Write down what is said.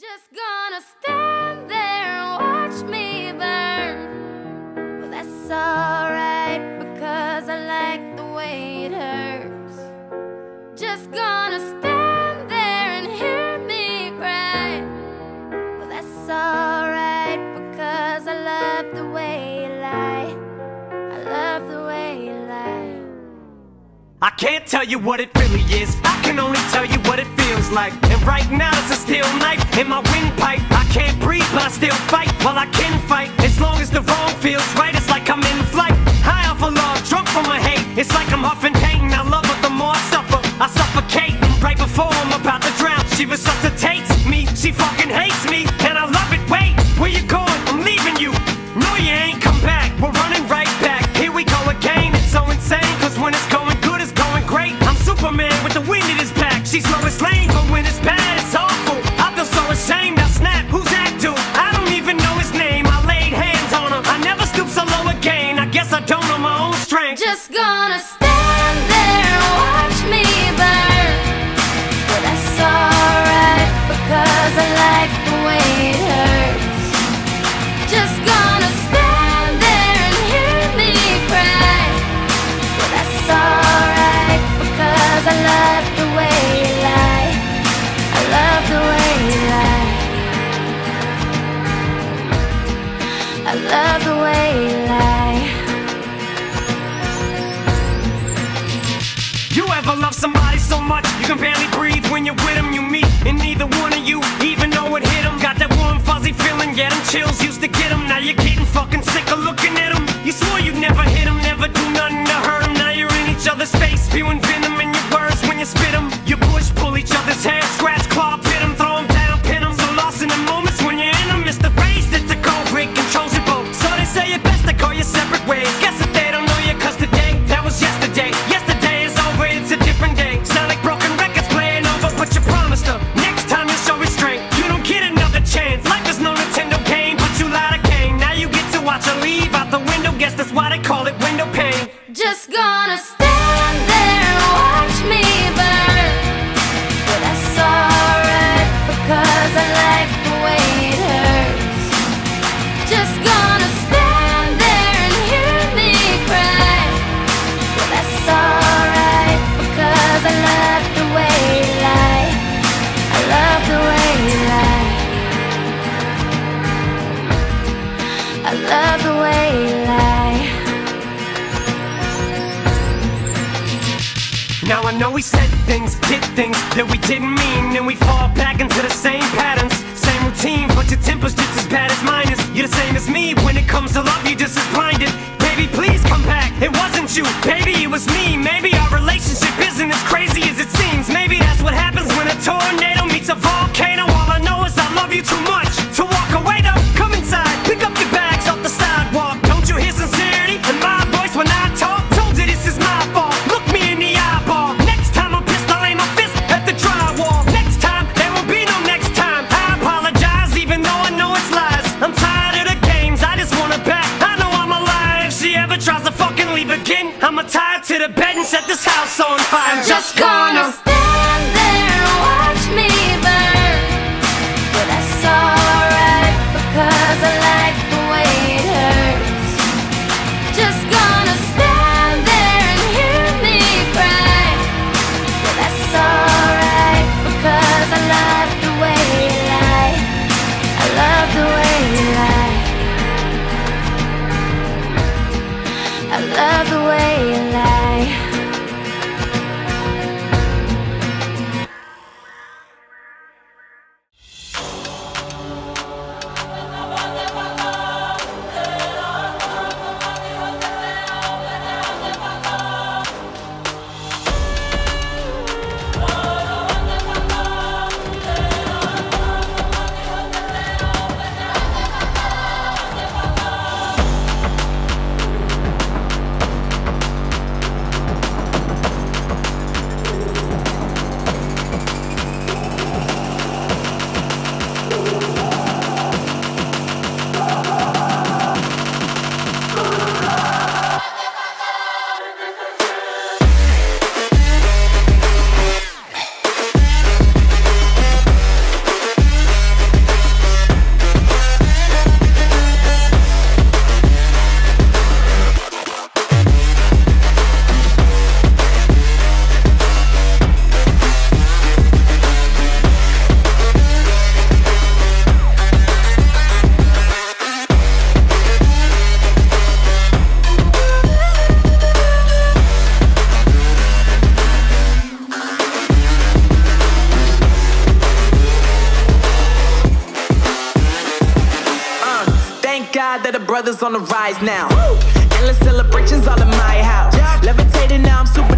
Just gonna stand there and watch me burn. Well, that's alright because I like the way it hurts. Just gonna can't tell you what it really is. I can only tell you what it feels like. And right now it's a steel knife in my windpipe. I can't breathe, but I still fight. While I can fight, as long as the wrong feels right, it's like I'm in flight. High off of love, drunk from my hate. It's like I'm huffing pain. I love her the more I suffer. I suffocate right before I'm about to drown. She resuscitates I love the way you lie. You ever love somebody so much you can barely breathe when you're with them? You meet, and neither one of you even know it hit them. Got that warm, fuzzy feeling, get them chills, used to get them. Now you're getting fucking sick of looking at them. You swore you'd never best to your separate ways. Guess that they don't know you, today, that was yesterday. Yesterday is over, it's a different day. Sound like broken records playing over, but you promised. Next time you'll show restraint. You don't get another chance. Life is no Nintendo game, but you lied again. Now you get to watch her leave out the window. Guess that's why they call it know we said things, did things that we didn't mean, and we fall back into the same patterns, same routine. But your temper's just as bad as mine is. You're the same as me when it comes to love. You're just as blinded. Baby, please come back. It wasn't you, baby, it was me. Maybe our relationship isn't as crazy as it seems. Maybe that's what happens when a tornado I'ma tie to the bed and set this house on fire. I'm just gonna. God that the brothers on the rise now. Endless celebrations all in my house. Levitating now, I'm super